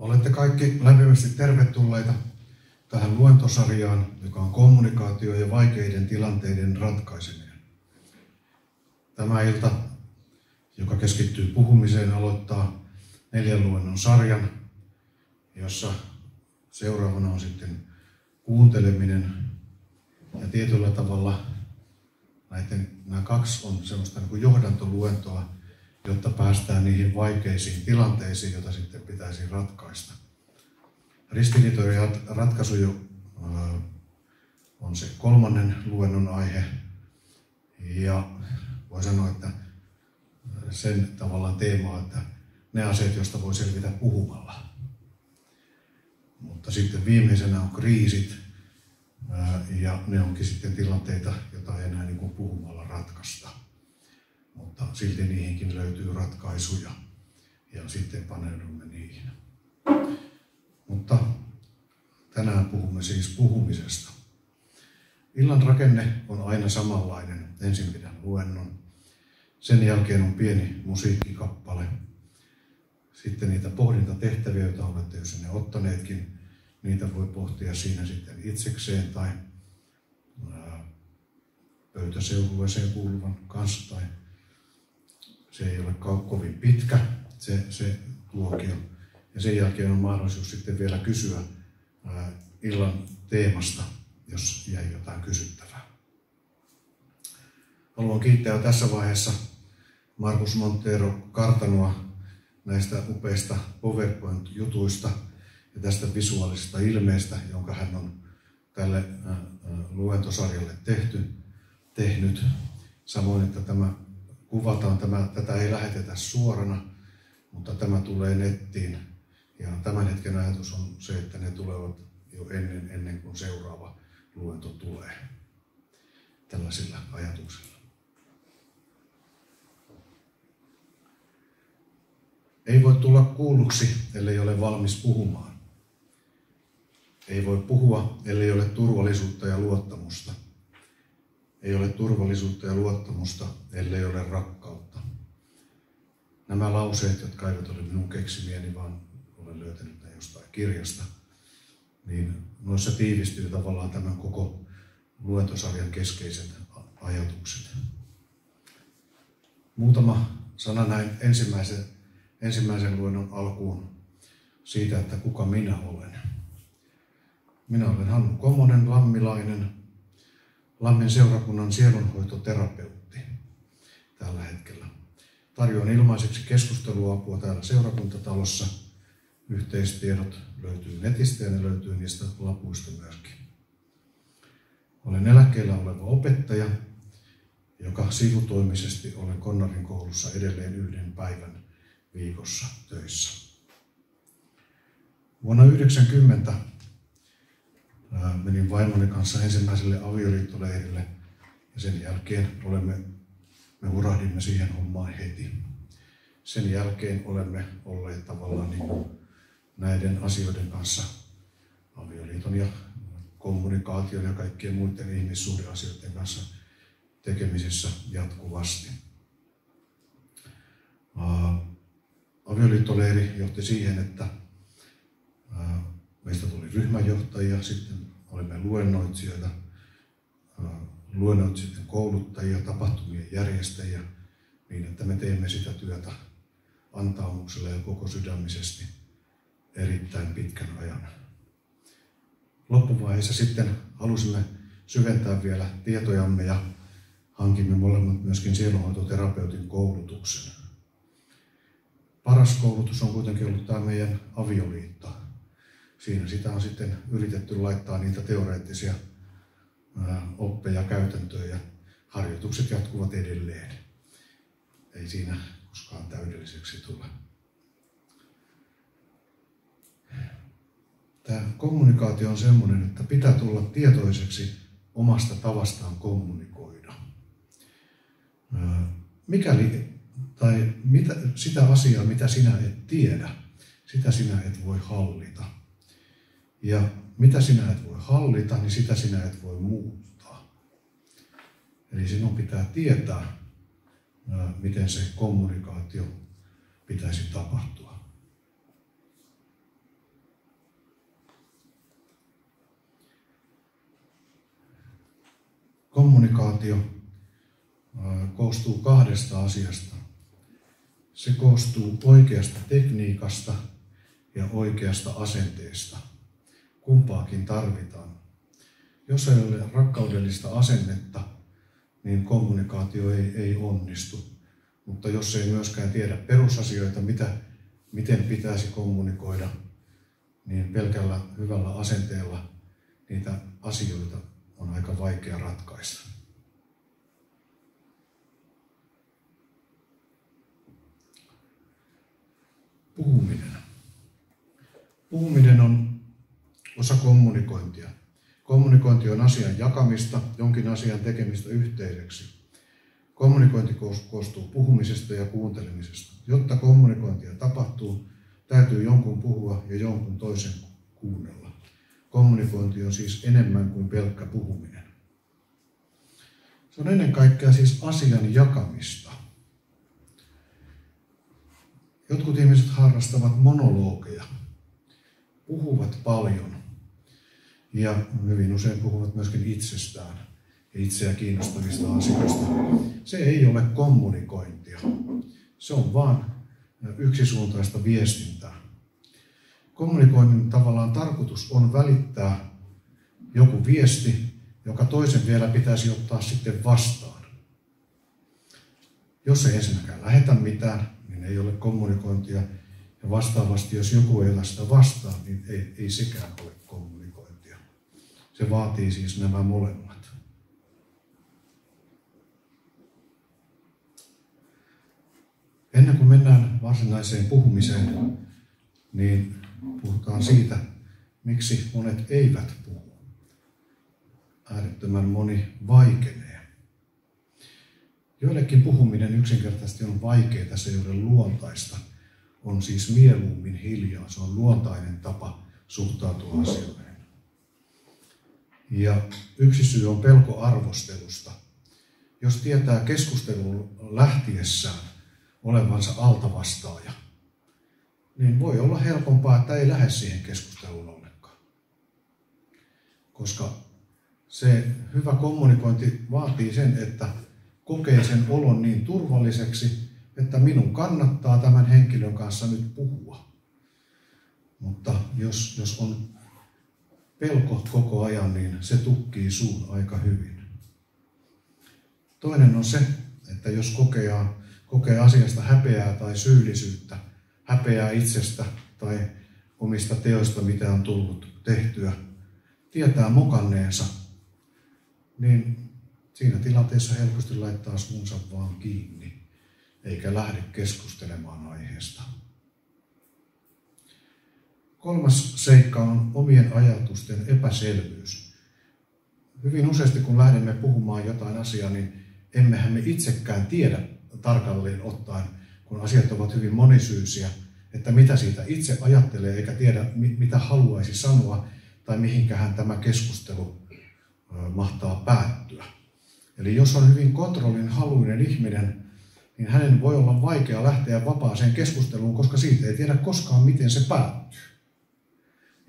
Olette kaikki lämpimästi tervetulleita tähän luentosarjaan, joka on kommunikaatio ja vaikeiden tilanteiden ratkaiseminen. Tämä ilta, joka keskittyy puhumiseen, aloittaa neljän luennon sarjan, jossa seuraavana on sitten kuunteleminen ja tietyllä tavalla näiden, nämä kaksi on semmoista niin kuin johdantoluentoa, jotta päästään niihin vaikeisiin tilanteisiin, joita sitten pitäisi ratkaista. Ristiriitojen ratkaisu jo, on se kolmannen luennon aihe. Ja voi sanoa, että sen tavallaan teema, että ne asiat, joista voi selvitä puhumalla. Mutta sitten viimeisenä on kriisit, ja ne onkin sitten tilanteita, joita ei enää niin kuin puhumalla ratkaista. Mutta silti niihinkin löytyy ratkaisuja ja sitten paneudumme niihin. Mutta tänään puhumme siis puhumisesta. Illan rakenne on aina samanlainen. Ensin pidän luennon. Sen jälkeen on pieni musiikkikappale. Sitten niitä pohdintatehtäviä, joita olette jo sinne ottaneetkin niitä voi pohtia siinä sitten itsekseen tai pöytäseurueeseen kuuluvan kanssa tai se ei ole kovin pitkä se, se tuokio. Ja sen jälkeen on mahdollisuus sitten vielä kysyä illan teemasta, jos jäi jotain kysyttävää. Haluan kiittää jo tässä vaiheessa Markus Montero Kartanoa näistä upeista PowerPoint-jutuista – ja tästä visuaalisesta ilmeestä, jonka hän on tälle luentosarjalle tehty, tehnyt. Samoin, että tämä kuvataan, tämä, tätä ei lähetetä suorana, mutta tämä tulee nettiin. Ja tämän hetken ajatus on se, että ne tulevat jo ennen, ennen kuin seuraava luento tulee. Tällaisilla ajatuksilla. Ei voi tulla kuulluksi, ellei ole valmis puhumaan. Ei voi puhua, ellei ole turvallisuutta ja luottamusta. Ei ole turvallisuutta ja luottamusta, ellei ole rakkautta. Nämä lauseet, jotka eivät ole minun keksimieni, vaan olen löytänyt ne jostain kirjasta, niin noissa tiivistyy tavallaan tämän koko luentosarjan keskeiset ajatukset. Muutama sana näin ensimmäisen, ensimmäisen luennon alkuun siitä, että kuka minä olen. Minä olen Hannu Komonen, lammilainen, Lammin seurakunnan sielunhoitoterapeutti tällä hetkellä. Tarjoan ilmaiseksi keskusteluapua täällä seurakuntatalossa. Yhteistiedot löytyy netistä ja ne löytyy niistä lapuista myöskin. Olen eläkkeellä oleva opettaja, joka sivutoimisesti olen Konnarin koulussa edelleen yhden päivän viikossa töissä. Vuonna 1990 menin vaimoni kanssa ensimmäiselle avioliittoleirille ja sen jälkeen olemme, me urahdimme siihen hommaan heti. Sen jälkeen olemme olleet tavallaan niin kuin näiden asioiden kanssa, avioliiton ja kommunikaation ja kaikkien muiden ihmissuhdeasioiden kanssa tekemisissä jatkuvasti. Avioliittoleiri johti siihen, että Meistä tuli ryhmäjohtajia, sitten olimme luennoitsijoita, luennoitsijoiden kouluttajia, tapahtumien järjestäjiä, niin että me teemme sitä työtä antaumuksella ja koko sydämisesti erittäin pitkän ajan. Loppuvaiheessa sitten halusimme syventää vielä tietojamme ja hankimme molemmat myöskin sielunhoitoterapeutin koulutuksen. Paras koulutus on kuitenkin ollut tämä meidän avioliitto siinä sitä on sitten yritetty laittaa niitä teoreettisia oppeja käytäntöön ja harjoitukset jatkuvat edelleen. Ei siinä koskaan täydelliseksi tule. Tämä kommunikaatio on sellainen, että pitää tulla tietoiseksi omasta tavastaan kommunikoida. Mikäli, tai mitä, sitä asiaa, mitä sinä et tiedä, sitä sinä et voi hallita. Ja mitä sinä et voi hallita, niin sitä sinä et voi muuttaa. Eli sinun pitää tietää, miten se kommunikaatio pitäisi tapahtua. Kommunikaatio koostuu kahdesta asiasta. Se koostuu oikeasta tekniikasta ja oikeasta asenteesta – Kumpaakin tarvitaan. Jos ei ole rakkaudellista asennetta, niin kommunikaatio ei, ei onnistu. Mutta jos ei myöskään tiedä perusasioita, mitä, miten pitäisi kommunikoida, niin pelkällä hyvällä asenteella niitä asioita on aika vaikea ratkaista. Puhuminen. Puhuminen on osa kommunikointia. Kommunikointi on asian jakamista, jonkin asian tekemistä yhteiseksi. Kommunikointi koostuu puhumisesta ja kuuntelemisesta. Jotta kommunikointia tapahtuu, täytyy jonkun puhua ja jonkun toisen kuunnella. Kommunikointi on siis enemmän kuin pelkkä puhuminen. Se on ennen kaikkea siis asian jakamista. Jotkut ihmiset harrastavat monologeja, puhuvat paljon ja hyvin usein puhuvat myöskin itsestään ja itseä kiinnostavista asioista. Se ei ole kommunikointia. Se on vaan yksisuuntaista viestintää. Kommunikoinnin tavallaan tarkoitus on välittää joku viesti, joka toisen vielä pitäisi ottaa sitten vastaan. Jos ei ensinnäkään lähetä mitään, niin ei ole kommunikointia. Ja vastaavasti, jos joku ei sitä vastaan, niin ei, ei sekään ole kommunikointia. Se vaatii siis nämä molemmat. Ennen kuin mennään varsinaiseen puhumiseen, niin puhutaan siitä, miksi monet eivät puhu. Äärettömän moni vaikenee. Joillekin puhuminen yksinkertaisesti on vaikeaa, se ei ole luontaista. On siis mieluummin hiljaa, se on luontainen tapa suhtautua asioihin. Ja yksi syy on pelko arvostelusta. Jos tietää keskustelun lähtiessään olevansa altavastaaja, niin voi olla helpompaa, että ei lähde siihen keskusteluun ollenkaan. Koska se hyvä kommunikointi vaatii sen, että kokee sen olon niin turvalliseksi, että minun kannattaa tämän henkilön kanssa nyt puhua. Mutta jos, jos on pelko koko ajan, niin se tukkii suun aika hyvin. Toinen on se, että jos kokee, kokee asiasta häpeää tai syyllisyyttä, häpeää itsestä tai omista teoista, mitä on tullut tehtyä, tietää mokanneensa, niin siinä tilanteessa helposti laittaa suunsa vaan kiinni, eikä lähde keskustelemaan aiheesta. Kolmas seikka on omien ajatusten epäselvyys. Hyvin useasti kun lähdemme puhumaan jotain asiaa, niin emmehän me itsekään tiedä tarkalleen ottaen, kun asiat ovat hyvin monisyisiä, että mitä siitä itse ajattelee eikä tiedä, mitä haluaisi sanoa tai mihinkähän tämä keskustelu mahtaa päättyä. Eli jos on hyvin kontrollin haluinen ihminen, niin hänen voi olla vaikea lähteä vapaaseen keskusteluun, koska siitä ei tiedä koskaan, miten se päättyy.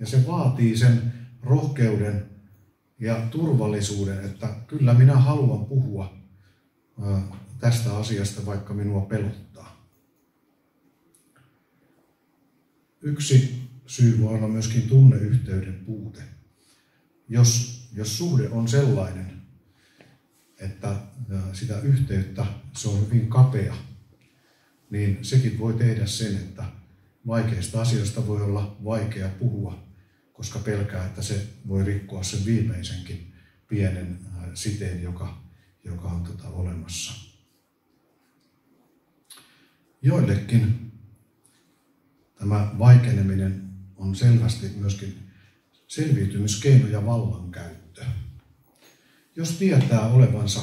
Ja se vaatii sen rohkeuden ja turvallisuuden, että kyllä minä haluan puhua tästä asiasta, vaikka minua pelottaa. Yksi syy voi olla myöskin tunneyhteyden puute. Jos, jos suhde on sellainen, että sitä yhteyttä se on hyvin kapea, niin sekin voi tehdä sen, että vaikeista asioista voi olla vaikea puhua, koska pelkää, että se voi rikkoa sen viimeisenkin pienen siteen, joka, joka on tota olemassa. Joillekin tämä vaikeneminen on selvästi myöskin selviytymiskeino ja vallankäyttö. Jos tietää olevansa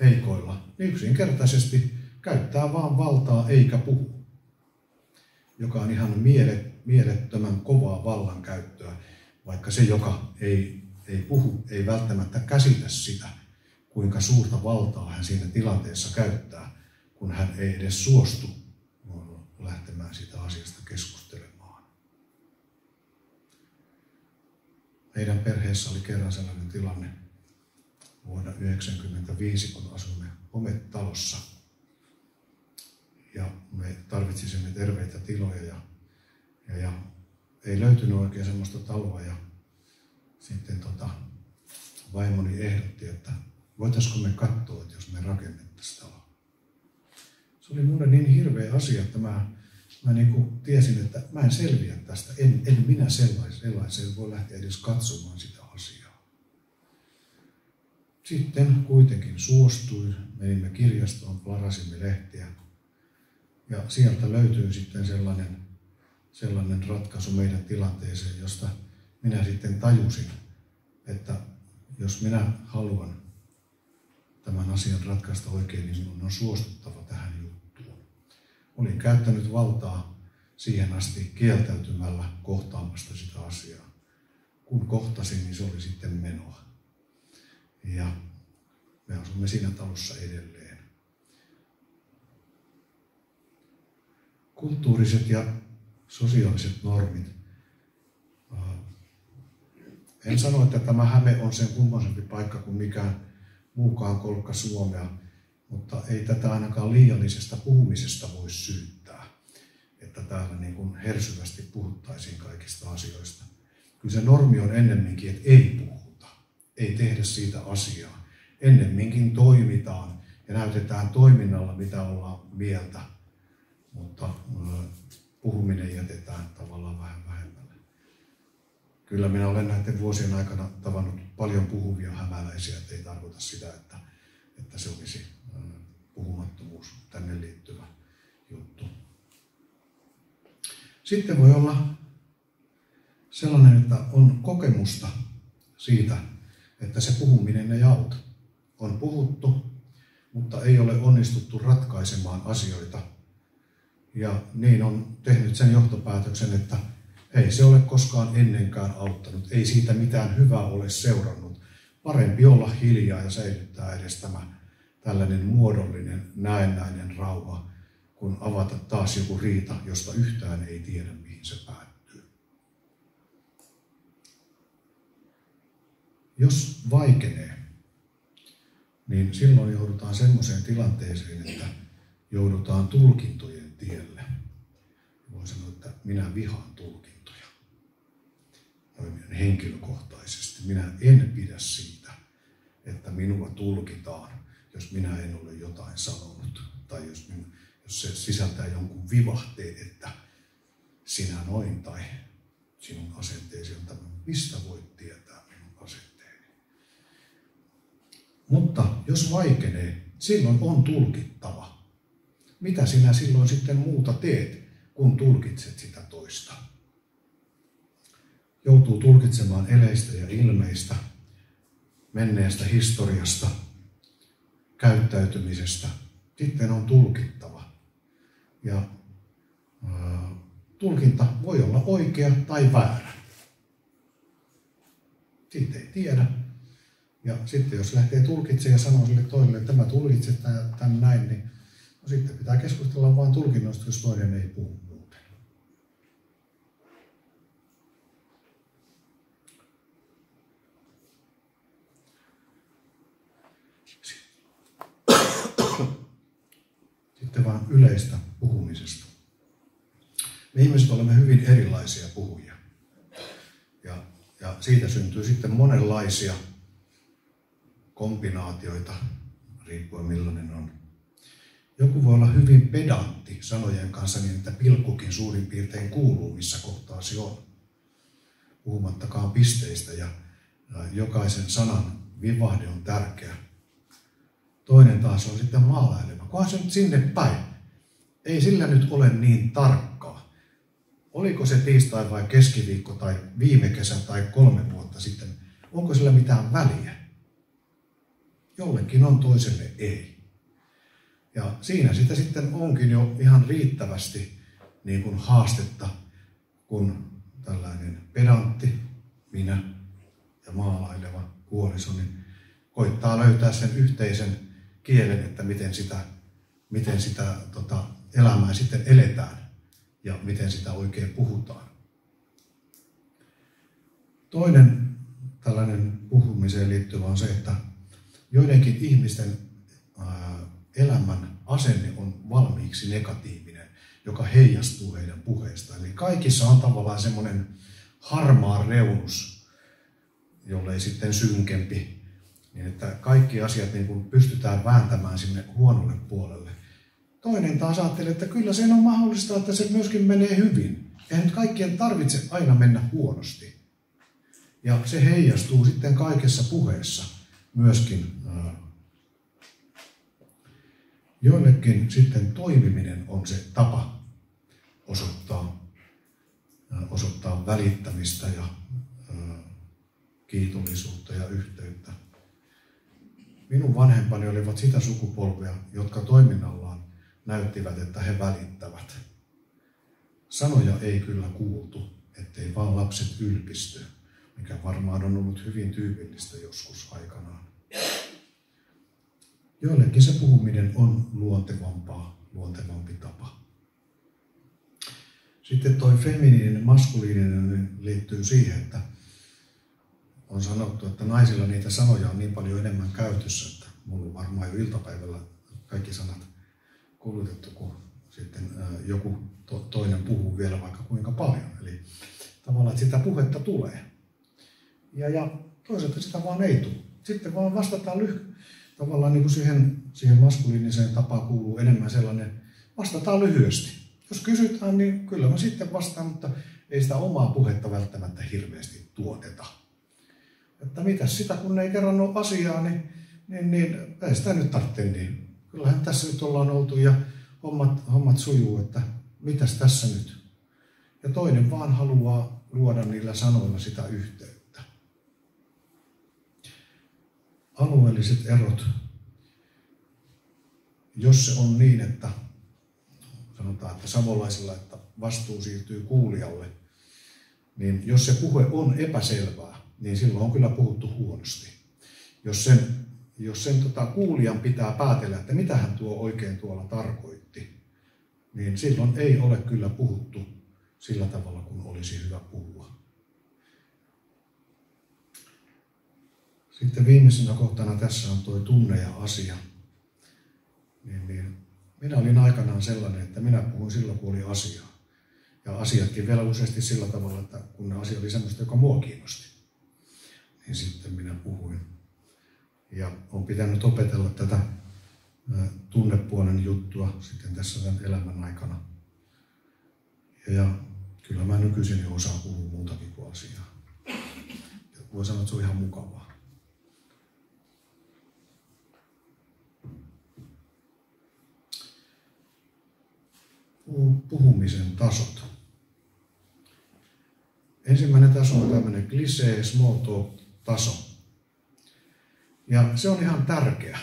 heikoilla, niin yksinkertaisesti käyttää vaan valtaa eikä puhu. Joka on ihan mielettömän kovaa vallankäyttöä, vaikka se, joka ei, ei puhu, ei välttämättä käsitä sitä, kuinka suurta valtaa hän siinä tilanteessa käyttää kun hän ei edes suostu lähtemään siitä asiasta keskustelemaan. Meidän perheessä oli kerran sellainen tilanne, vuonna 1995, kun asumme hometalossa. Ja me tarvitsisimme terveitä tiloja ja, ja, ja ei löytynyt oikein semmoista taloa. Ja sitten tota, vaimoni ehdotti, että voitaisiko me katsoa, että jos me rakennettaisiin talo. Se oli mulle niin hirveä asia, että mä, mä niin kuin tiesin, että mä en selviä tästä. En, en minä sellaisen, sellaisen voi lähteä edes katsomaan sitä asiaa. Sitten kuitenkin suostuin, menimme kirjastoon, larasimme lehtiä. Ja sieltä löytyy sitten sellainen, sellainen ratkaisu meidän tilanteeseen, josta minä sitten tajusin, että jos minä haluan tämän asian ratkaista oikein, niin minun on suostuttava tähän juttuun. Olin käyttänyt valtaa siihen asti kieltäytymällä kohtaamasta sitä asiaa. Kun kohtasin, niin se oli sitten menoa. Ja me asumme siinä talossa edelleen. Kulttuuriset ja sosiaaliset normit en sano, että tämä Häme on sen kummoisempi paikka kuin mikään muukaan kolkka Suomea, mutta ei tätä ainakaan liiallisesta puhumisesta voi syyttää, että täällä niin kuin hersyvästi puhuttaisiin kaikista asioista. Kyllä se normi on ennemminkin, että ei puhuta, ei tehdä siitä asiaa. Ennemminkin toimitaan ja näytetään toiminnalla, mitä ollaan mieltä, mutta puhuminen jätetään tavallaan vähän Kyllä minä olen näiden vuosien aikana tavannut paljon puhuvia hämäläisiä, että ei tarkoita sitä, että, että se olisi puhumattomuus tänne liittyvä juttu. Sitten voi olla sellainen, että on kokemusta siitä, että se puhuminen ei auta. On puhuttu, mutta ei ole onnistuttu ratkaisemaan asioita. Ja niin on tehnyt sen johtopäätöksen, että ei se ole koskaan ennenkään auttanut. Ei siitä mitään hyvää ole seurannut. Parempi olla hiljaa ja säilyttää edes tämä tällainen muodollinen, näennäinen rauha, kun avata taas joku riita, josta yhtään ei tiedä, mihin se päättyy. Jos vaikenee, niin silloin joudutaan semmoiseen tilanteeseen, että joudutaan tulkintojen tielle. Voi sanoa, että minä vihaan tulkintoja noin henkilökohtaisesti. Minä en pidä siitä, että minua tulkitaan, jos minä en ole jotain sanonut. Tai jos, minun, jos se sisältää jonkun vivahteen, että sinä noin tai sinun asenteesi on tämä. Mistä voit tietää minun asenteeni? Mutta jos vaikenee, silloin on tulkittava. Mitä sinä silloin sitten muuta teet, kun tulkitset sitä toista? joutuu tulkitsemaan eleistä ja ilmeistä, menneestä historiasta, käyttäytymisestä. Sitten on tulkittava. Ja ää, tulkinta voi olla oikea tai väärä. Siitä ei tiedä. Ja sitten jos lähtee tulkitsemaan ja sanoo sille toiselle, että tämä tulkitset tämän näin, niin no sitten pitää keskustella vain tulkinnoista, jos toinen ei puhu. Sitten vaan yleistä puhumisesta. Me ihmiset olemme hyvin erilaisia puhujia. Ja, ja siitä syntyy sitten monenlaisia kombinaatioita, riippuen millainen on. Joku voi olla hyvin pedantti sanojen kanssa niin, että pilkkukin suurin piirtein kuuluu, missä kohtaa se on. Puhumattakaan pisteistä ja jokaisen sanan vivahde on tärkeä. Toinen taas on sitten maalaileva. Kunhan se nyt sinne päin. Ei sillä nyt ole niin tarkkaa. Oliko se tiistai vai keskiviikko tai viime kesä tai kolme vuotta sitten? Onko sillä mitään väliä? Jollekin on, toiselle ei. Ja siinä sitä sitten onkin jo ihan riittävästi niin kuin haastetta, kun tällainen pedantti, minä ja maalaileva puoliso, niin koittaa löytää sen yhteisen kielen, että miten sitä, miten sitä tota, elämää sitten eletään ja miten sitä oikein puhutaan. Toinen tällainen puhumiseen liittyvä on se, että joidenkin ihmisten elämän asenne on valmiiksi negatiivinen, joka heijastuu heidän puheestaan. Eli kaikissa on tavallaan semmoinen harmaa reunus, jolle ei sitten synkempi, niin että kaikki asiat niin kuin pystytään vääntämään sinne huonolle puolelle. Toinen taas ajattelee, että kyllä sen on mahdollista, että se myöskin menee hyvin. Eihän kaikkien tarvitse aina mennä huonosti. Ja se heijastuu sitten kaikessa puheessa myöskin. Joillekin sitten toimiminen on se tapa osoittaa, osoittaa välittämistä ja kiitollisuutta ja yhteyttä. Minun vanhempani olivat sitä sukupolvea, jotka toiminnallaan näyttivät, että he välittävät. Sanoja ei kyllä kuultu, ettei vaan lapset ylpisty, mikä varmaan on ollut hyvin tyypillistä joskus aikanaan. Joillekin se puhuminen on luontevampaa, luontevampi tapa. Sitten toi feminiininen, maskuliininen liittyy siihen, että on sanottu, että naisilla niitä sanoja on niin paljon enemmän käytössä, että mulla on varmaan jo iltapäivällä kaikki sanat kulutettu, kun sitten joku toinen puhuu vielä vaikka kuinka paljon. Eli tavallaan, että sitä puhetta tulee. Ja, ja toisaalta sitä vaan ei tule. Sitten vaan vastataan lyhy- tavallaan niin kuin siihen, siihen maskuliiniseen tapaan kuuluu enemmän sellainen, vastataan lyhyesti. Jos kysytään, niin kyllä mä sitten vastaan, mutta ei sitä omaa puhetta välttämättä hirveästi tuoteta. Että mitä sitä, kun ei kerran ole asiaa, niin, niin, niin ei sitä nyt tarvitse, niin kyllähän tässä nyt ollaan oltu ja hommat, hommat sujuu, että mitäs tässä nyt. Ja toinen vaan haluaa luoda niillä sanoilla sitä yhteyttä. Alueelliset erot. Jos se on niin, että sanotaan, että savolaisilla, että vastuu siirtyy kuulijalle, niin jos se puhe on epäselvää, niin silloin on kyllä puhuttu huonosti. Jos sen, jos sen tota, kuulijan pitää päätellä, että mitä hän tuo oikein tuolla tarkoitti, niin silloin ei ole kyllä puhuttu sillä tavalla, kun olisi hyvä puhua. Sitten viimeisenä kohtana tässä on tuo tunne ja asia. Niin, niin, minä olin aikanaan sellainen, että minä puhuin silloin, kun oli asiaa. Ja asiatkin vielä useasti sillä tavalla, että kun asia oli sellaista, joka mua kiinnosti, niin sitten minä puhuin. Ja on pitänyt opetella tätä tunnepuolen juttua sitten tässä tämän elämän aikana. Ja, ja kyllä mä nykyisin jo osaan puhua muutakin kuin asiaa. Ja voi sanoa, että se on ihan mukavaa. Puhumisen tasot. Ensimmäinen taso on tämmöinen klisee, small talk taso. Ja se on ihan tärkeä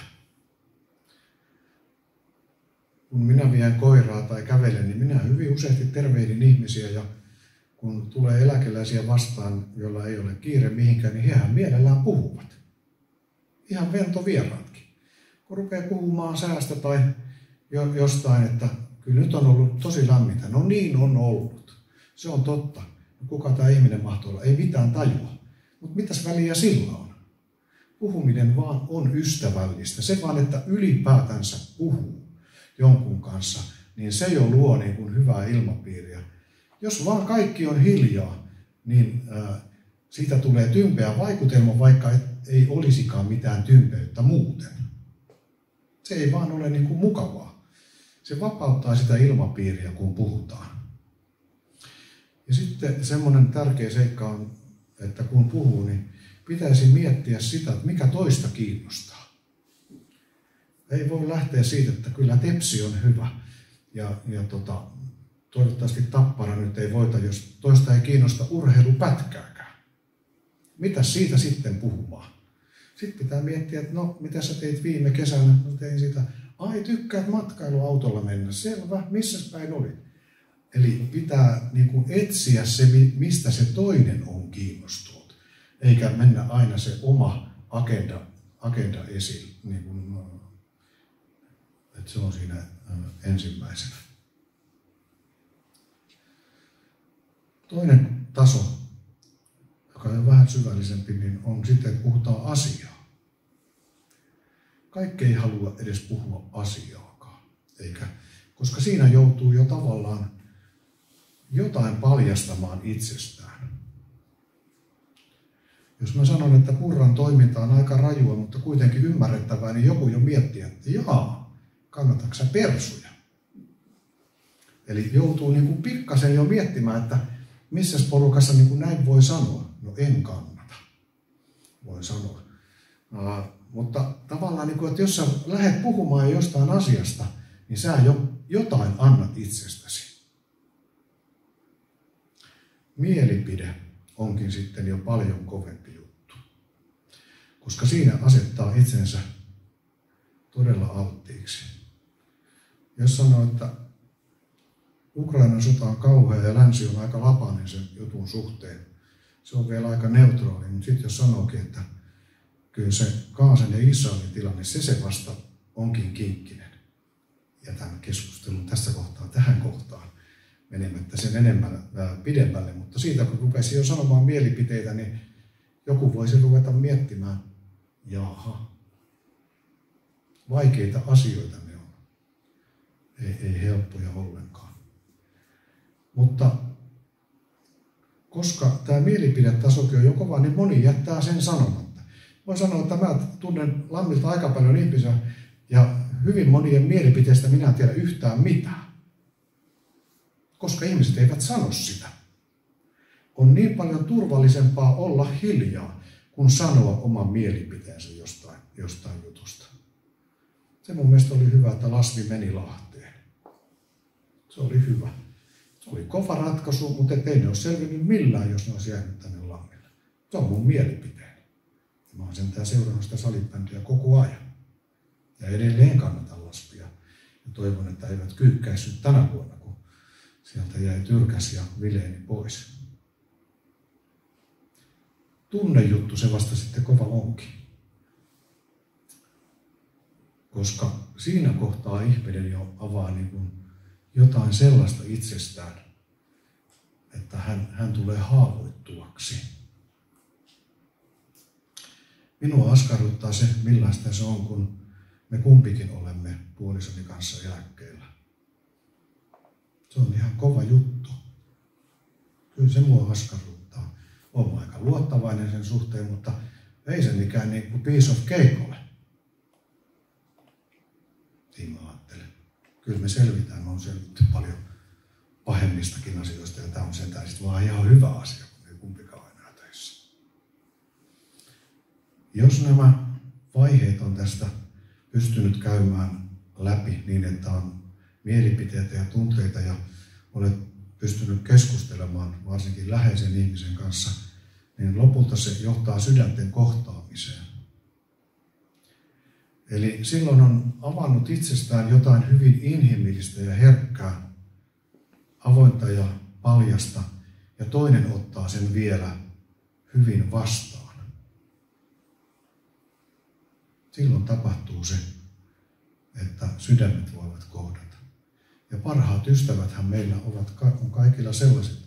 kun minä vien koiraa tai kävelen, niin minä hyvin useasti tervehdin ihmisiä ja kun tulee eläkeläisiä vastaan, joilla ei ole kiire mihinkään, niin hehän mielellään puhuvat. Ihan ventovieraatkin. Kun rupeaa puhumaan säästä tai jostain, että kyllä nyt on ollut tosi lämmintä. No niin on ollut. Se on totta. Kuka tämä ihminen mahtoo olla? Ei mitään tajua. Mutta mitäs väliä sillä on? Puhuminen vaan on ystävällistä. Se vaan, että ylipäätänsä puhuu jonkun kanssa, niin se jo luo niin kuin hyvää ilmapiiriä. Jos vaan kaikki on hiljaa, niin äh, siitä tulee tympeä vaikutelma, vaikka ei olisikaan mitään tympeyttä muuten. Se ei vaan ole niin kuin mukavaa. Se vapauttaa sitä ilmapiiriä, kun puhutaan. Ja sitten semmoinen tärkeä seikka on, että kun puhuu, niin pitäisi miettiä sitä, että mikä toista kiinnostaa ei voi lähteä siitä, että kyllä tepsi on hyvä. Ja, ja tota, toivottavasti tappara nyt ei voita, jos toista ei kiinnosta urheilupätkääkään. Mitä siitä sitten puhumaan? Sitten pitää miettiä, että no, mitä sä teit viime kesänä? No tein sitä. Ai, tykkäät matkailuautolla mennä. Selvä, missä päin oli? Eli pitää niin kuin etsiä se, mistä se toinen on kiinnostunut. Eikä mennä aina se oma agenda, agenda esiin, niin kuin että se on siinä ensimmäisenä. Toinen taso, joka on vähän syvällisempi, niin on sitten, että puhutaan asiaa. Kaikki ei halua edes puhua asiaakaan. Eikä, koska siinä joutuu jo tavallaan jotain paljastamaan itsestään. Jos mä sanon, että purran toiminta on aika rajua, mutta kuitenkin ymmärrettävää, niin joku jo miettii, että jaa, kannatatko sä persuja? Eli joutuu niin kuin pikkasen jo miettimään, että missä porukassa niin kuin näin voi sanoa. No en kannata, voi sanoa. Mutta tavallaan, niin kuin, että jos sä lähdet puhumaan jostain asiasta, niin sä jo jotain annat itsestäsi. Mielipide onkin sitten jo paljon kovempi juttu. Koska siinä asettaa itsensä todella alttiiksi. Jos sanoo, että Ukrainan sota on kauhea ja länsi on aika lapainen sen jutun suhteen, se on vielä aika neutraali, mutta sitten jos sanookin, että kyllä se Kaasen ja Israelin tilanne, se se vasta onkin kinkkinen. Ja tämän keskustelun tässä kohtaa, tähän kohtaan, menemättä sen enemmän pidemmälle, mutta siitä kun rupesi jo sanomaan mielipiteitä, niin joku voisi ruveta miettimään, jaha, vaikeita asioita ne on. Ei, ei helppoja ollenkaan. Mutta koska tämä mielipidetasokin on jo kova, niin moni jättää sen sanomatta. Voin sanoa, että mä tunnen Lammilta aika paljon ihmisiä ja hyvin monien mielipiteistä minä en tiedä yhtään mitään koska ihmiset eivät sano sitä. On niin paljon turvallisempaa olla hiljaa, kuin sanoa oman mielipiteensä jostain, jostain jutusta. Se mun mielestä oli hyvä, että Lasvi meni Lahteen. Se oli hyvä. Se oli kova ratkaisu, mutta ei ne ole selvinnyt millään, jos ne olisi jäänyt tänne Lammille. Se on mun mielipiteeni. Mä oon sentään seurannut sitä salibändiä koko ajan. Ja edelleen kannatan Laspia. Ja toivon, että eivät kyykkäissyt tänä vuonna Sieltä jäi Tyrkäs ja Vileeni pois. Tunnejuttu se vasta sitten kova onkin. Koska siinä kohtaa ihminen jo avaa niin kuin jotain sellaista itsestään, että hän, hän tulee haavoittuvaksi. Minua askarruttaa se, millaista se on, kun me kumpikin olemme puolisoni kanssa eläkkeellä. Se on ihan kova juttu. Kyllä se mua askarruttaa. Olen aika luottavainen sen suhteen, mutta ei se mikään niin kuin piece of cake ole. Niin mä ajattelen. Kyllä me selvitään, me on selvitty paljon pahemmistakin asioista, ja tämä on sentään sitten vaan ihan hyvä asia, kun ei kumpikaan enää töissä. Jos nämä vaiheet on tästä pystynyt käymään läpi niin, että on mielipiteitä ja tunteita ja olet pystynyt keskustelemaan varsinkin läheisen ihmisen kanssa, niin lopulta se johtaa sydänten kohtaamiseen. Eli silloin on avannut itsestään jotain hyvin inhimillistä ja herkkää, avointa ja paljasta, ja toinen ottaa sen vielä hyvin vastaan. Silloin tapahtuu se, että sydämet voivat kohdata. Ja parhaat ystäväthän meillä ovat kaikilla sellaiset,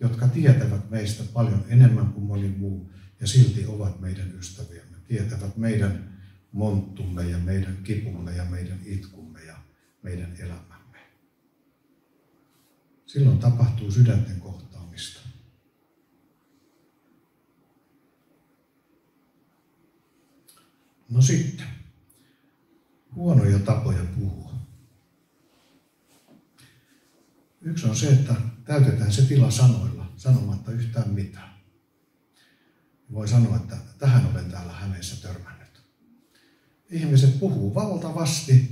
jotka tietävät meistä paljon enemmän kuin moni muu ja silti ovat meidän ystäviämme. Tietävät meidän monttumme ja meidän kipumme ja meidän itkumme ja meidän elämämme. Silloin tapahtuu sydänten kohtaamista. No sitten, huonoja tapoja puhua. Yksi on se, että täytetään se tila sanoilla, sanomatta yhtään mitään. Voi sanoa, että tähän olen täällä Hämeessä törmännyt. Ihmiset puhuu valtavasti,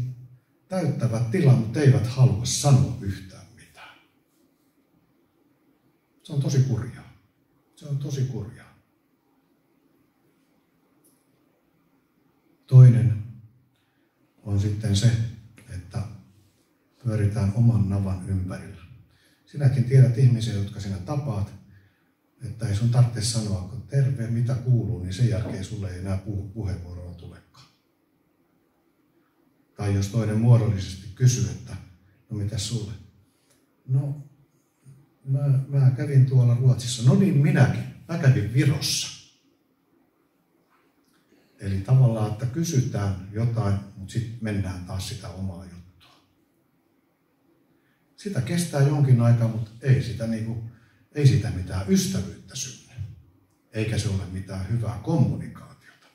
täyttävät tilan, mutta eivät halua sanoa yhtään mitään. Se on tosi kurjaa. Se on tosi kurjaa. Toinen on sitten se, että pyöritään oman navan ympärillä. Sinäkin tiedät ihmisiä, jotka sinä tapaat, että ei sun tarvitse sanoa, kun terve, mitä kuuluu, niin sen jälkeen sulle ei enää puhu, puheenvuoroa tulekaan. Tai jos toinen muodollisesti kysyy, että no mitä sulle? No, mä, mä kävin tuolla Ruotsissa. No niin, minäkin. Mä kävin Virossa. Eli tavallaan, että kysytään jotain, mutta sitten mennään taas sitä omaa juttua. Sitä kestää jonkin aikaa, mutta ei sitä, niinku, ei sitä mitään ystävyyttä synny. Eikä se ole mitään hyvää kommunikaatiota.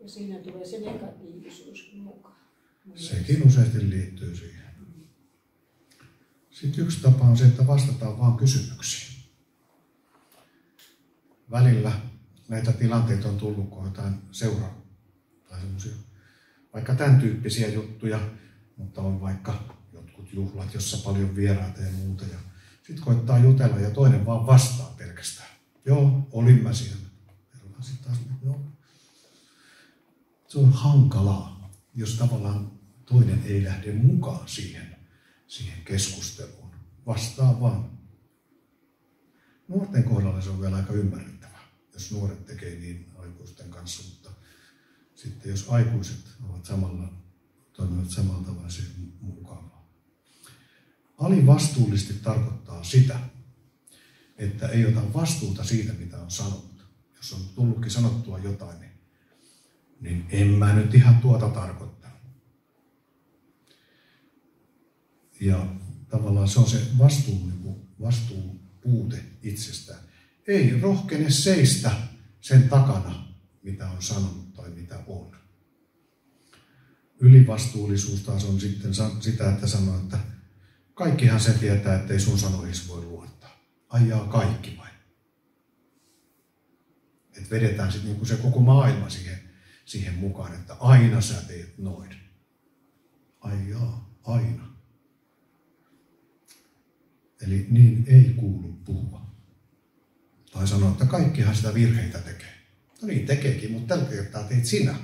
Ja siinä tulee se negatiivisuuskin mukaan. Sekin useasti liittyy siihen. Sitten yksi tapa on se, että vastataan vain kysymyksiin. Välillä näitä tilanteita on tullut, kun jotain seuraa tai semmoisia, vaikka tämän tyyppisiä juttuja, mutta on vaikka jotkut juhlat, jossa paljon vieraita ja muuta. Ja sitten koittaa jutella ja toinen vaan vastaa pelkästään. Joo, olin mä siellä. Sitten taas, no. Se on hankalaa, jos tavallaan toinen ei lähde mukaan siihen, siihen keskusteluun. Vastaa vaan. Nuorten kohdalla se on vielä aika ymmärrettävää, jos nuoret tekee niin aikuisten kanssa, mutta sitten jos aikuiset ovat samalla, toimivat samalla tavalla, se on mukavaa. Alivastuullisesti tarkoittaa sitä, että ei ota vastuuta siitä, mitä on sanonut. Jos on tullutkin sanottua jotain, niin, niin en mä nyt ihan tuota tarkoittaa Ja tavallaan se on se vastuun, niin vastuun puute itsestään. Ei rohkene seistä sen takana, mitä on sanonut tai mitä on. Ylivastuullisuus taas on sitten sitä, että sanoo, että kaikkihan se tietää, että ei sun sanoisi voi luottaa. Ajaa kaikki vai? Että vedetään sitten niin se koko maailma siihen, siihen mukaan, että aina sä teet noin. Ajaa, aina. Eli niin ei kuulu puhua. Tai sanoa, että kaikkihan sitä virheitä tekee. No niin, tekeekin, mutta tällä kertaa teit sinä.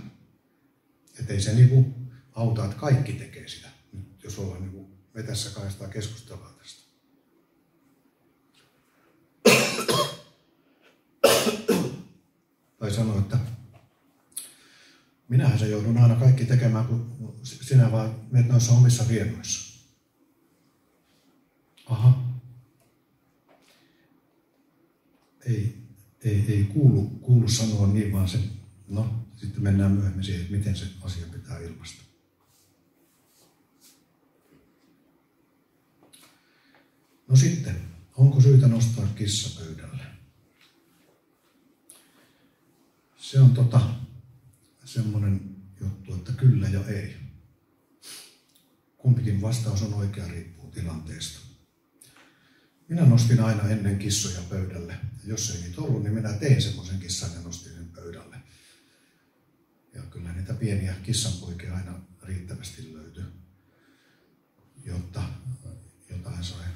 Että ei se niinku auta, että kaikki tekee sitä, nyt jos ollaan niinku vetässä kaistaa keskustelua tästä. tai sanoa, että minähän se joudun aina kaikki tekemään, kun sinä vaan menet noissa omissa riennoissa. Aha, ei, ei, ei kuulu, kuulu sanoa niin, vaan se, no, sitten mennään myöhemmin siihen, että miten se asia pitää ilmaista. No sitten, onko syytä nostaa kissa pöydälle? Se on tota, semmoinen juttu, että kyllä ja ei. Kumpikin vastaus on oikea, riippuu tilanteesta. Minä nostin aina ennen kissoja pöydälle. Jos ei niitä ollut, niin minä tein semmoisen kissan ja nostin sen pöydälle. Ja kyllä niitä pieniä kissanpoikia aina riittävästi löytyi, jotta jotain sai.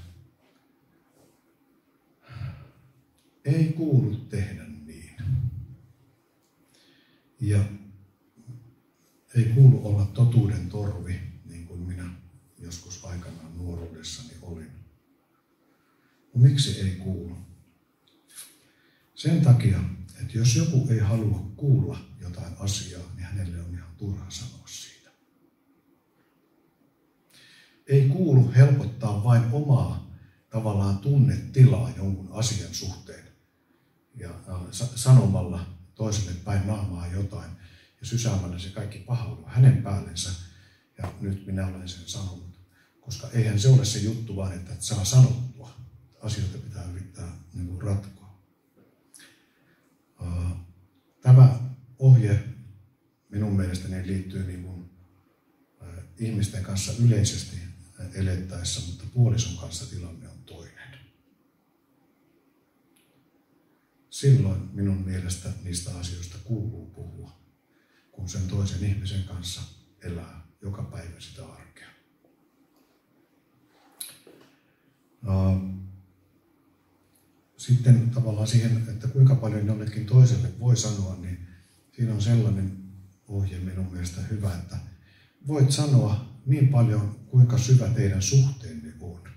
Ei kuulu tehdä niin. Ja ei kuulu olla totuuden torvi, niin kuin minä joskus aikanaan nuoruudessani olin. Miksi ei kuulu? Sen takia, että jos joku ei halua kuulla jotain asiaa, niin hänelle on ihan turha sanoa siitä. Ei kuulu helpottaa vain omaa tavallaan tunnetilaa jonkun asian suhteen ja sanomalla toiselle päin naamaa jotain ja sysäämällä se kaikki pahoilu hänen päällensä ja nyt minä olen sen sanonut. Koska eihän se ole se juttu vaan, että saa sanottua, asioita pitää yrittää niin kuin ratkoa. Tämä ohje minun mielestäni liittyy niin kuin ihmisten kanssa yleisesti elettäessä, mutta puolison kanssa tilanne on toinen. Silloin minun mielestä niistä asioista kuuluu puhua, kun sen toisen ihmisen kanssa elää joka päivä sitä arkea. Sitten tavallaan siihen, että kuinka paljon jollekin toiselle voi sanoa, niin siinä on sellainen ohje minun mielestä hyvä, että voit sanoa niin paljon, kuinka syvä teidän suhteenne on.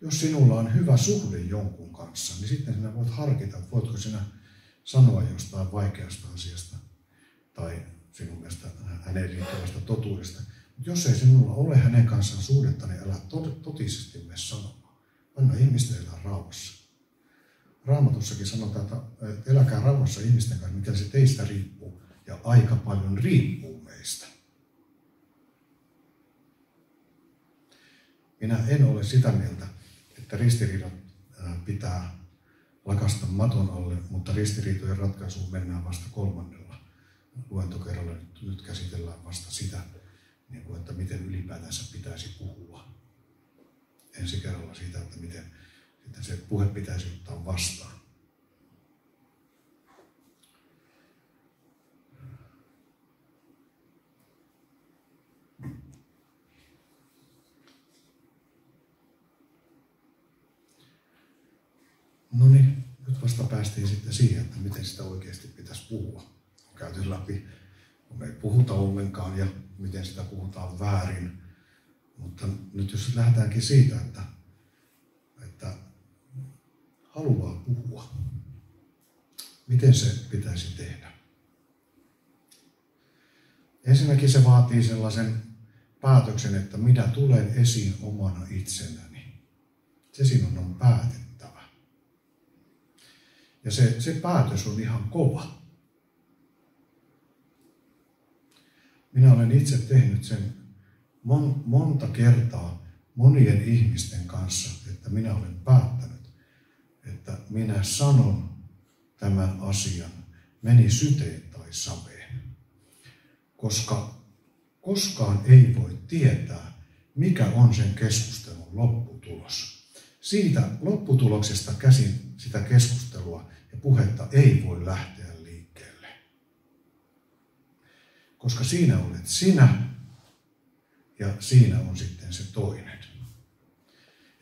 Jos sinulla on hyvä suhde jonkun kanssa, niin sitten sinä voit harkita, voitko sinä sanoa jostain vaikeasta asiasta tai sinun mielestä häneen liittyvästä totuudesta. Mutta jos ei sinulla ole hänen kanssaan suhdetta, niin älä totisesti mene sanomaan. Anna ihmisten elää rauhassa. Raamatussakin sanotaan, että eläkää rauhassa ihmisten kanssa, mikä se teistä riippuu. Ja aika paljon riippuu meistä. Minä en ole sitä mieltä, että ristiriidat pitää lakasta maton alle, mutta ristiriitojen ratkaisuun mennään vasta kolmannella luentokerralla. Nyt, käsitellään vasta sitä, niin kuin, että miten ylipäätänsä pitäisi puhua. Ensi kerralla siitä, että miten että se puhe pitäisi ottaa vastaan. No niin, nyt vasta päästiin sitten siihen, että miten sitä oikeasti pitäisi puhua. On käyty läpi, kun me ei puhuta ollenkaan ja miten sitä puhutaan väärin. Mutta nyt jos lähdetäänkin siitä, että, että haluaa puhua, miten se pitäisi tehdä? Ensinnäkin se vaatii sellaisen päätöksen, että minä tulen esiin omana itsenäni. Se sinun on päätetty. Ja se, se päätös on ihan kova. Minä olen itse tehnyt sen mon, monta kertaa monien ihmisten kanssa, että minä olen päättänyt, että minä sanon tämän asian, meni syteen tai saveen. Koska koskaan ei voi tietää, mikä on sen keskustelun lopputulos. Siitä lopputuloksesta käsin sitä keskustelua ja puhetta ei voi lähteä liikkeelle. Koska siinä olet sinä ja siinä on sitten se toinen.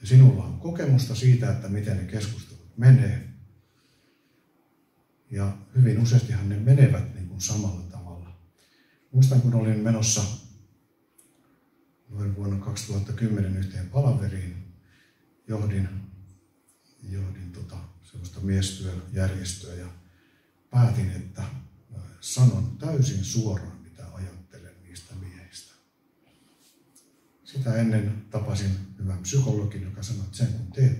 Ja sinulla on kokemusta siitä, että miten ne keskustelut menee. Ja hyvin useastihan ne menevät niin kuin samalla tavalla. Muistan, kun olin menossa noin vuonna 2010 yhteen palaveriin, johdin, johdin tota, sellaista miestyön järjestöä ja päätin, että sanon täysin suoraan, mitä ajattelen niistä miehistä. Sitä ennen tapasin hyvän psykologin, joka sanoi, että sen kun teet,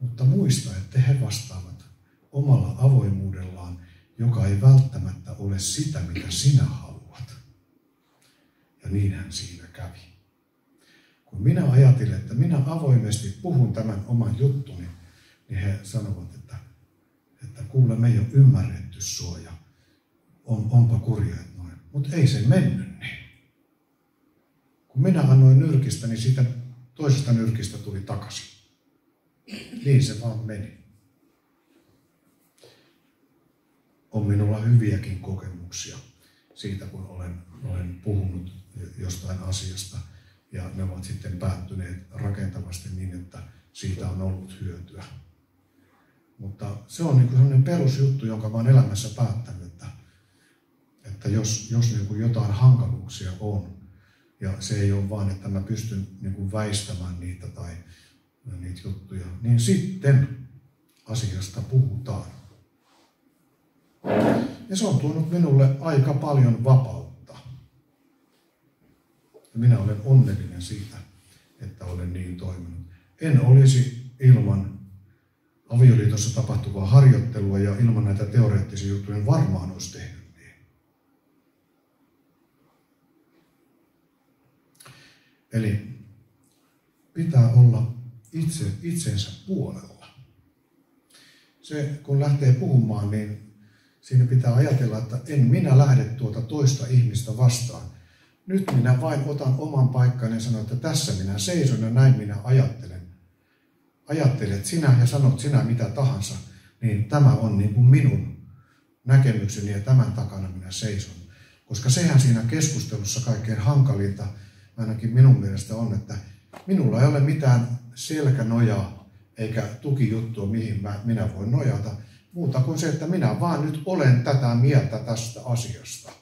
mutta muista, että he vastaavat omalla avoimuudellaan, joka ei välttämättä ole sitä, mitä sinä haluat. Ja niinhän siinä kävi. Kun minä ajattelin, että minä avoimesti puhun tämän oman juttuni, niin he sanovat, että, että kuule, me ei ole ymmärretty sua ja on, onpa kurja, noin. Mutta ei se mennyt. Kun minä annoin nyrkistä, niin siitä toisesta nyrkistä tuli takaisin. Niin se vaan meni. On minulla hyviäkin kokemuksia siitä, kun olen, olen puhunut jostain asiasta ja ne ovat sitten päättyneet rakentavasti niin, että siitä on ollut hyötyä. Mutta se on niin sellainen perusjuttu, jonka olen elämässä päättänyt, että, että jos, jos niin jotain hankaluuksia on, ja se ei ole vaan, että mä pystyn niin kuin väistämään niitä tai niitä juttuja, niin sitten asiasta puhutaan. Ja se on tuonut minulle aika paljon vapautta. Ja minä olen onnellinen siitä, että olen niin toiminut. En olisi ilman avioliitossa tapahtuvaa harjoittelua ja ilman näitä teoreettisia juttuja varmaan olisi tehnyt niin. Eli pitää olla itse, itsensä puolella. Se, kun lähtee puhumaan, niin siinä pitää ajatella, että en minä lähde tuota toista ihmistä vastaan. Nyt minä vain otan oman paikkani ja sanon, että tässä minä seison ja näin minä ajattelen ajattelet sinä ja sanot sinä mitä tahansa, niin tämä on niin kuin minun näkemykseni ja tämän takana minä seison. Koska sehän siinä keskustelussa kaikkein hankalinta, ainakin minun mielestä on, että minulla ei ole mitään selkänojaa eikä tukijuttua, mihin mä, minä voin nojata, muuta kuin se, että minä vaan nyt olen tätä mieltä tästä asiasta.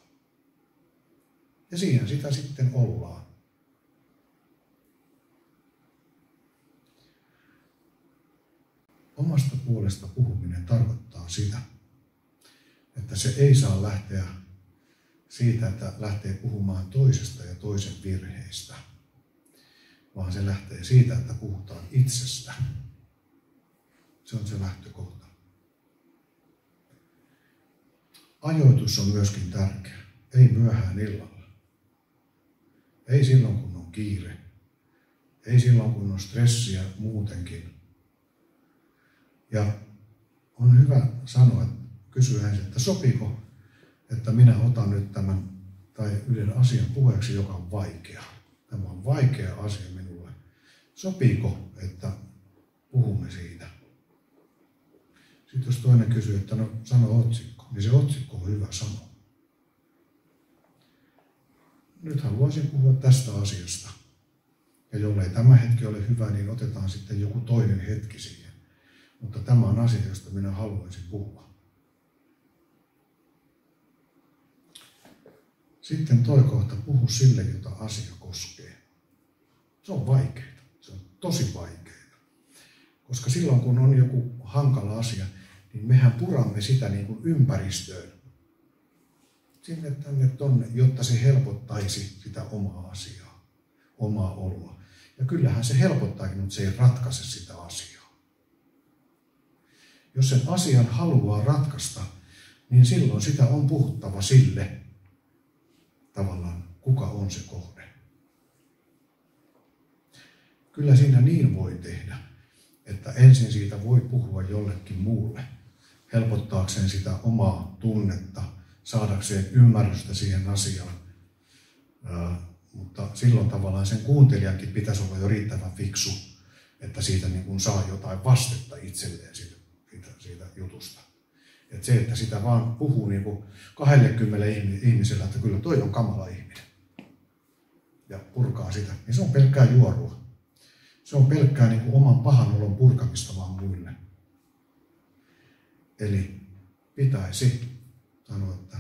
Ja siihen sitä sitten ollaan. omasta puolesta puhuminen tarkoittaa sitä, että se ei saa lähteä siitä, että lähtee puhumaan toisesta ja toisen virheistä, vaan se lähtee siitä, että puhutaan itsestä. Se on se lähtökohta. ajoitus on myöskin tärkeä. Ei myöhään illalla. Ei silloin, kun on kiire. Ei silloin, kun on stressiä muutenkin. Ja on hyvä sanoa, kysyä ensin, että sopiiko, että minä otan nyt tämän tai yhden asian puheeksi, joka on vaikea. Tämä on vaikea asia minulle. Sopiiko, että puhumme siitä? Sitten jos toinen kysyy, että no sano otsikko, niin se otsikko on hyvä sanoa. Nyt haluaisin puhua tästä asiasta. Ja jollei tämä hetki ole hyvä, niin otetaan sitten joku toinen hetki siihen. Mutta tämä on asia, josta minä haluaisin puhua. Sitten toi kohta, puhu sille, jota asia koskee. Se on vaikeaa. Se on tosi vaikeaa. Koska silloin, kun on joku hankala asia, niin mehän puramme sitä niin kuin ympäristöön. Sinne tänne tonne, jotta se helpottaisi sitä omaa asiaa, omaa oloa. Ja kyllähän se helpottaakin, mutta se ei ratkaise sitä asiaa. Jos sen asian haluaa ratkaista, niin silloin sitä on puhuttava sille tavallaan, kuka on se kohde. Kyllä siinä niin voi tehdä, että ensin siitä voi puhua jollekin muulle, helpottaakseen sitä omaa tunnetta, saadakseen ymmärrystä siihen asiaan. mutta silloin tavallaan sen kuuntelijankin pitäisi olla jo riittävän fiksu, että siitä niin kuin saa jotain vastetta itselleen siitä, siitä, siitä jutusta. Et se, että sitä vaan puhuu niin kuin 20 ihmisellä, että kyllä toi on kamala ihminen. Ja purkaa sitä, niin se on pelkkää juorua. Se on pelkkää niin kuin oman pahan olon purkamista vaan muille. Eli pitäisi sanoa, että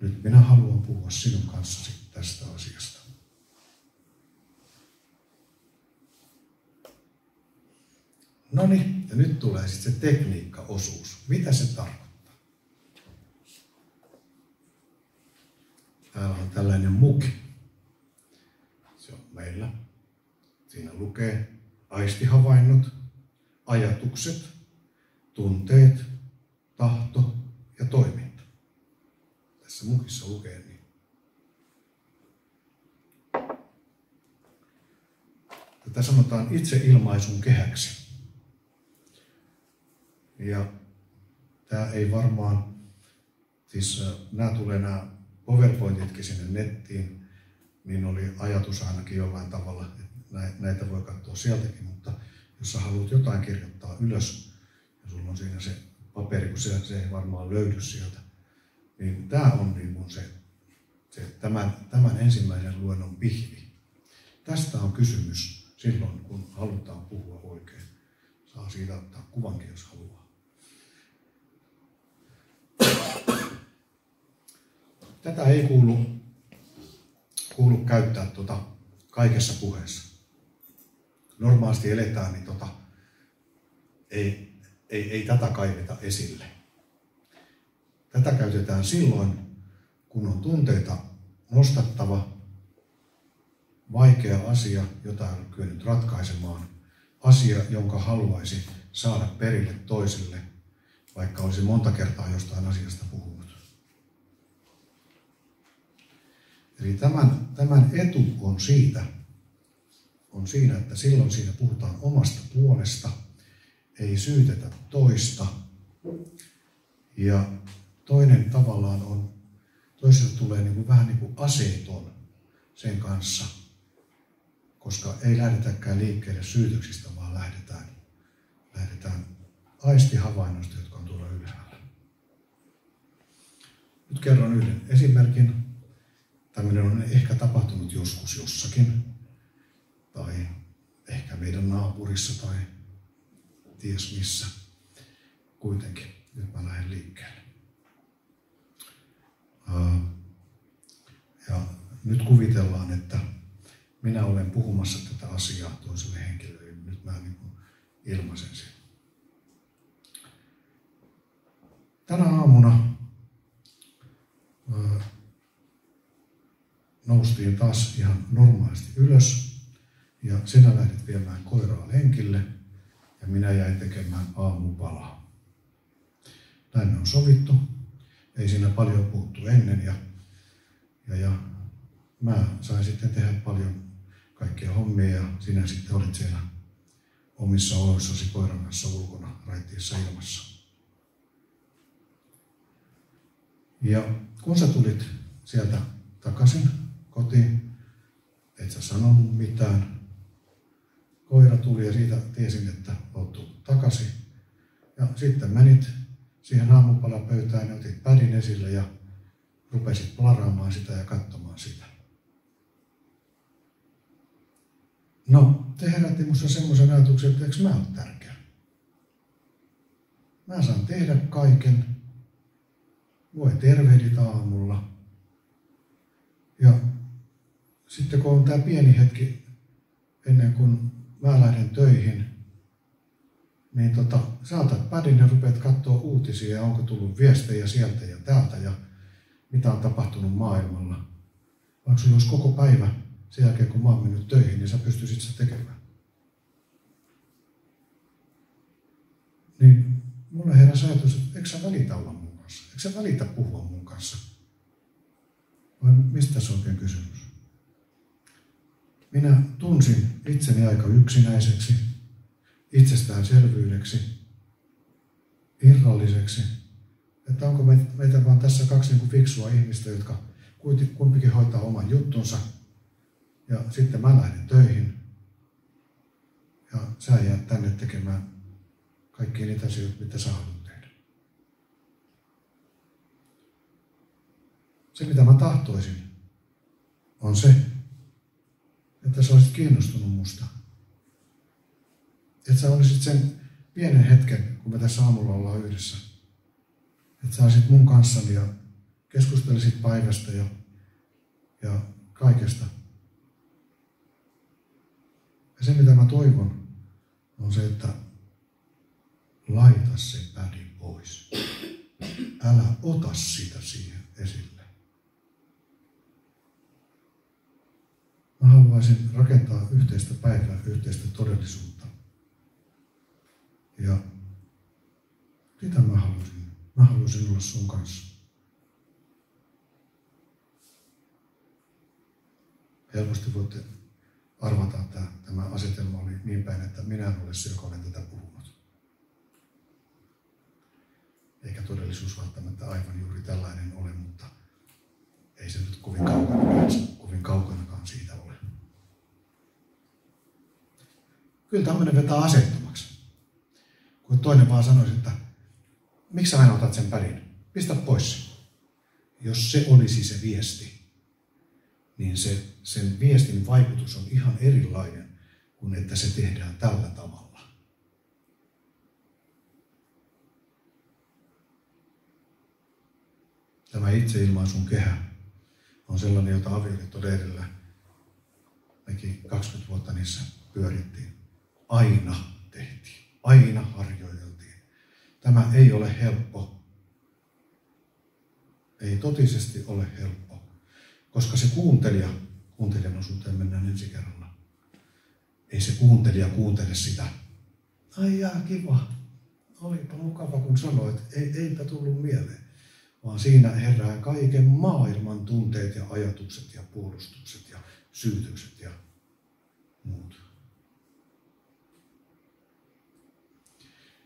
nyt minä haluan puhua sinun kanssasi tästä asiasta. No niin, ja nyt tulee sitten se tekniikkaosuus. Mitä se tarkoittaa? Täällä on tällainen muki. Se on meillä. Siinä lukee aistihavainnot, ajatukset, tunteet, tahto ja toiminta. Tässä mukissa lukee niin. Tätä sanotaan itseilmaisun kehäksi. Ja tämä ei varmaan, siis nämä tulee nämä PowerPointitkin sinne nettiin, niin oli ajatus ainakin jollain tavalla, että näitä voi katsoa sieltäkin, mutta jos sä haluat jotain kirjoittaa ylös, ja sulla on siinä se paperi, kun se, se ei varmaan löydy sieltä, niin tämä on niin kuin se, se tämän, tämän ensimmäisen luennon pihvi. Tästä on kysymys silloin, kun halutaan puhua oikein. Saa siitä ottaa kuvankin, jos haluaa. Tätä ei kuulu, kuulu käyttää tuota kaikessa puheessa. Normaalisti eletään, niin tota, ei, ei, ei tätä kaiveta esille. Tätä käytetään silloin, kun on tunteita nostattava, vaikea asia, jota on kyennyt ratkaisemaan, asia, jonka haluaisi saada perille toiselle, vaikka olisi monta kertaa jostain asiasta puhunut. Eli tämän, tämän etu on siitä, on siinä, että silloin siinä puhutaan omasta puolesta, ei syytetä toista. Ja toinen tavallaan on, toisesta tulee niin kuin, vähän niin kuin aseeton sen kanssa, koska ei lähdetäkään liikkeelle syytöksistä, vaan lähdetään, lähdetään aistihavainnoista, jotka on tuolla ylhäällä. Nyt kerron yhden esimerkin. Tämmöinen on ehkä tapahtunut joskus jossakin, tai ehkä meidän naapurissa tai ties missä. Kuitenkin, nyt mä lähden liikkeelle. Ja nyt kuvitellaan, että minä olen puhumassa tätä asiaa toiselle henkilölle. Nyt mä niin ilmaisen sen. Tänä aamuna noustiin taas ihan normaalisti ylös ja sinä lähdit viemään koiraa lenkille ja minä jäin tekemään aamupalaa. Näin on sovittu ei siinä paljon puhuttu ennen ja, ja, ja mä sain sitten tehdä paljon kaikkia hommia ja sinä sitten olit siellä omissa oloissasi koiran kanssa ulkona raittiessa ilmassa. Ja kun sä tulit sieltä takaisin kotiin, et sä sanonut mitään. Koira tuli ja siitä tiesin, että oot tullut takaisin. Ja sitten menit siihen aamupalapöytään ja otit pädin esille ja rupesit plaraamaan sitä ja katsomaan sitä. No, te herätti minussa semmoisen ajatuksen, että eikö mä ole tärkeä? Mä saan tehdä kaiken. Voi tervehdit aamulla. Ja sitten kun on tämä pieni hetki ennen kuin mä lähden töihin, niin tota, sä otat pädin ja rupeat katsoa uutisia ja onko tullut viestejä sieltä ja täältä ja mitä on tapahtunut maailmalla. Vaikka sulla olisi koko päivä sen jälkeen, kun mä oon mennyt töihin, niin sä pystyisit se tekemään. Niin mulle heräsi ajatus, että eikö sä välitä olla mun kanssa? Eikö sä välitä puhua mun kanssa? Vai mistä se oikein kysymys? Minä tunsin itseni aika yksinäiseksi, itsestäänselvyydeksi, irralliseksi. Että onko meitä vaan tässä kaksi niin kuin fiksua ihmistä, jotka kumpikin hoitaa oman juttunsa. Ja sitten mä lähden töihin. Ja sä jäät tänne tekemään kaikkia niitä asioita, mitä sä haluat tehdä. Se, mitä mä tahtoisin, on se, että sä olisit kiinnostunut musta. Että sä olisit sen pienen hetken, kun me tässä aamulla ollaan yhdessä. Että sä olisit mun kanssani ja keskustelisit päivästä ja, ja kaikesta. Ja se, mitä mä toivon, on se, että laita se pädi pois. Älä ota sitä siihen esille. Mä haluaisin rakentaa yhteistä päivää, yhteistä todellisuutta. Ja mitä mä haluaisin? Mä haluaisin olla sun kanssa. Helposti voitte arvata, että tämä asetelma oli niin päin, että minä en ole se, joka olen tätä puhunut. Eikä todellisuus välttämättä aivan juuri tällainen ole, mutta ei se nyt kovin kaukana, kovin kaukanakaan siitä ole. Kyllä tämmöinen vetää asettomaksi. Kun toinen vaan sanoisi, että miksi sä aina otat sen pärin? Pistä pois. Jos se olisi se viesti, niin se, sen viestin vaikutus on ihan erilainen kuin että se tehdään tällä tavalla. Tämä itseilmaisun kehä on sellainen, jota avioliitto edellä mekin 20 vuotta niissä pyörittiin aina tehtiin, aina harjoiteltiin. Tämä ei ole helppo. Ei totisesti ole helppo, koska se kuuntelija, kuuntelijan osuuteen mennään ensi kerralla. Ei se kuuntelija kuuntele sitä. Ai jaa, kiva. Olipa mukava, kun sanoit. Ei, eipä tullut mieleen. Vaan siinä herää kaiken maailman tunteet ja ajatukset ja puolustukset ja syytökset ja muut.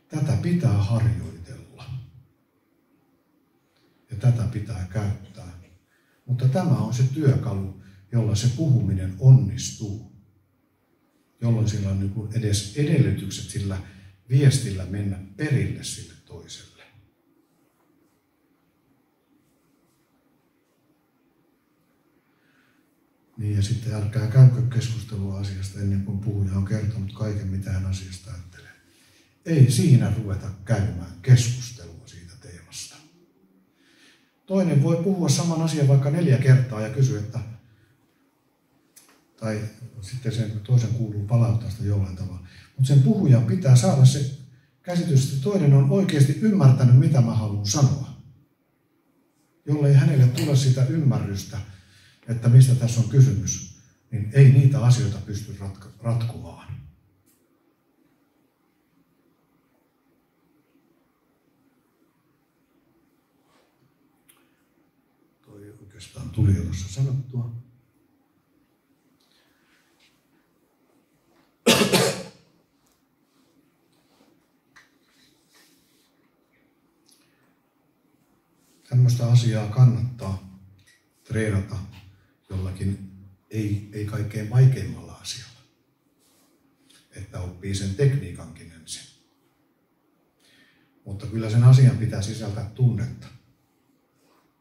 Tätä pitää harjoitella. Ja tätä pitää käyttää. Mutta tämä on se työkalu, jolla se puhuminen onnistuu. Jolloin sillä on niin edes edellytykset sillä viestillä mennä perille sille toiselle. Niin ja sitten älkää käykö keskustelua asiasta ennen kuin puhuja on kertonut kaiken, mitä hän asiasta ajattelee ei siinä ruveta käymään keskustelua siitä teemasta. Toinen voi puhua saman asian vaikka neljä kertaa ja kysyä, että tai sitten sen toisen kuuluu palauttaa sitä jollain tavalla. Mutta sen puhujan pitää saada se käsitys, että toinen on oikeasti ymmärtänyt, mitä mä haluan sanoa. Jollei hänelle tule sitä ymmärrystä, että mistä tässä on kysymys, niin ei niitä asioita pysty ratkomaan. Oikeastaan tuli jo tuossa sanottua. Tämmöistä asiaa kannattaa treenata jollakin ei, ei kaikkein vaikeimmalla asialla. Että oppii sen tekniikankin ensin. Mutta kyllä sen asian pitää sisältää tunnetta.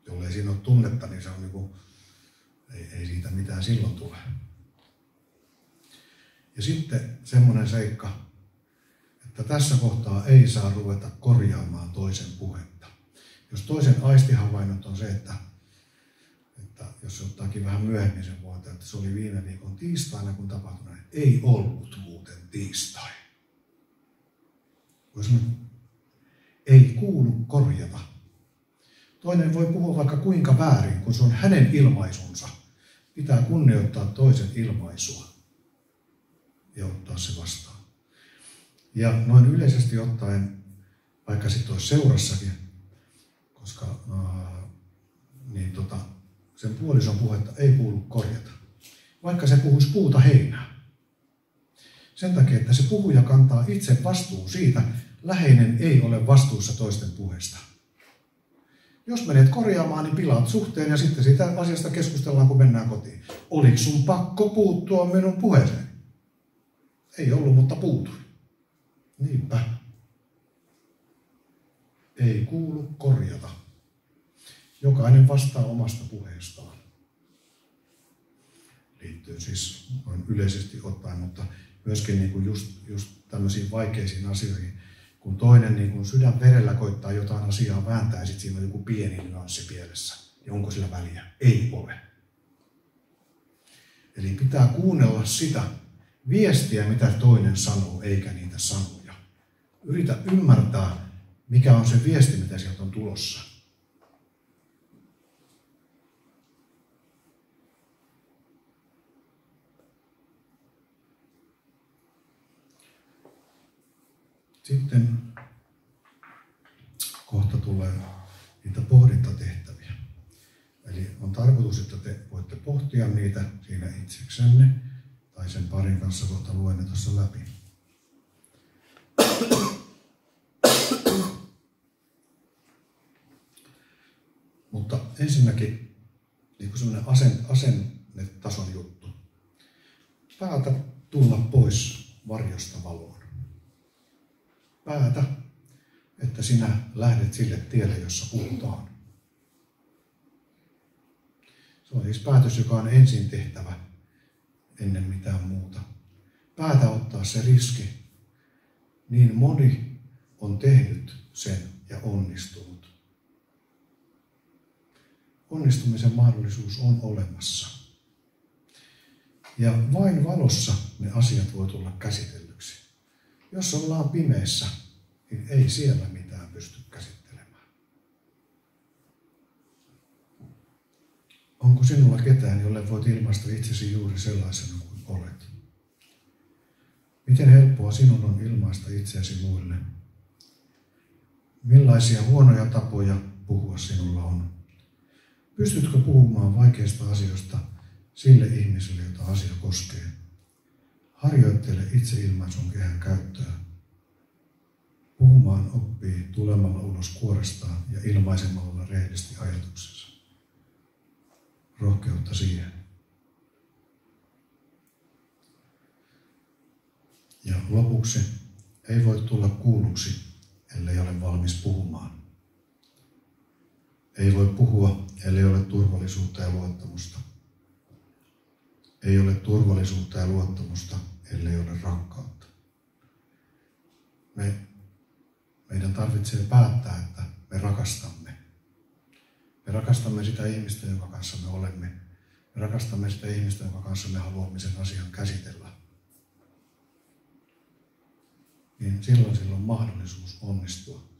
Jollei siinä ole tunnetta, niin se on niin kuin, ei, ei siitä mitään silloin tule. Ja sitten semmoinen seikka, että tässä kohtaa ei saa ruveta korjaamaan toisen puhetta. Jos toisen aistihavainnot on se, että, että jos se ottaakin vähän myöhemmin sen vuoteen, että se oli viime viikon tiistaina, kun tapahtui näin. Ei ollut muuten tiistai. Voisi ei kuulu korjata. Toinen voi puhua vaikka kuinka väärin, kun se on hänen ilmaisunsa. Pitää kunnioittaa toisen ilmaisua ja ottaa se vastaan. Ja noin yleisesti ottaen, vaikka sitten olisi seurassakin, koska ää, niin tota, sen puolison puhetta ei kuulu korjata. Vaikka se puhuisi puuta heinää. Sen takia, että se puhuja kantaa itse vastuun siitä, läheinen ei ole vastuussa toisten puheesta. Jos menet korjaamaan, niin pilaat suhteen ja sitten siitä asiasta keskustellaan, kun mennään kotiin. Oliko sun pakko puuttua minun puheeseen? Ei ollut, mutta puutui. Niinpä. Ei kuulu korjata. Jokainen vastaa omasta puheestaan. Liittyy siis noin yleisesti ottaen, mutta myöskin niin kuin just, just tämmöisiin vaikeisiin asioihin kun toinen niin kun sydän verellä koittaa jotain asiaa vääntää ja sitten siinä on joku pieni nyanssi pielessä, niin onko sillä väliä? Ei ole. Eli pitää kuunnella sitä viestiä, mitä toinen sanoo, eikä niitä sanoja. Yritä ymmärtää, mikä on se viesti, mitä sieltä on tulossa. Sitten kohta tulee niitä pohdintatehtäviä. Eli on tarkoitus, että te voitte pohtia niitä siinä itseksenne tai sen parin kanssa kohta luen ne tuossa läpi. Mutta ensinnäkin niin kuin semmoinen asen, asennetason juttu. Päätä tulla pois varjosta valoon päätä, että sinä lähdet sille tielle, jossa puhutaan. Se on siis päätös, joka on ensin tehtävä ennen mitään muuta. Päätä ottaa se riski. Niin moni on tehnyt sen ja onnistunut. Onnistumisen mahdollisuus on olemassa. Ja vain valossa ne asiat voi tulla käsitellyt. Jos ollaan pimeässä, niin ei siellä mitään pysty käsittelemään. Onko sinulla ketään, jolle voit ilmaista itsesi juuri sellaisena kuin olet? Miten helppoa sinun on ilmaista itseäsi muille? Millaisia huonoja tapoja puhua sinulla on? Pystytkö puhumaan vaikeista asioista sille ihmiselle, jota asia koskee? Harjoittele itseilmaisun kehän käyttöä. Puhumaan oppii tulemalla ulos kuorestaan ja ilmaisemalla rehdisti ajatuksensa. Rohkeutta siihen. Ja lopuksi ei voi tulla kuulluksi, ellei ole valmis puhumaan. Ei voi puhua, ellei ole turvallisuutta ja luottamusta. Ei ole turvallisuutta ja luottamusta, ellei ole rakkautta. Me, meidän tarvitsee päättää, että me rakastamme. Me rakastamme sitä ihmistä, jonka kanssa me olemme. Me rakastamme sitä ihmistä, jonka kanssa me haluamme sen asian käsitellä. Niin silloin silloin mahdollisuus onnistua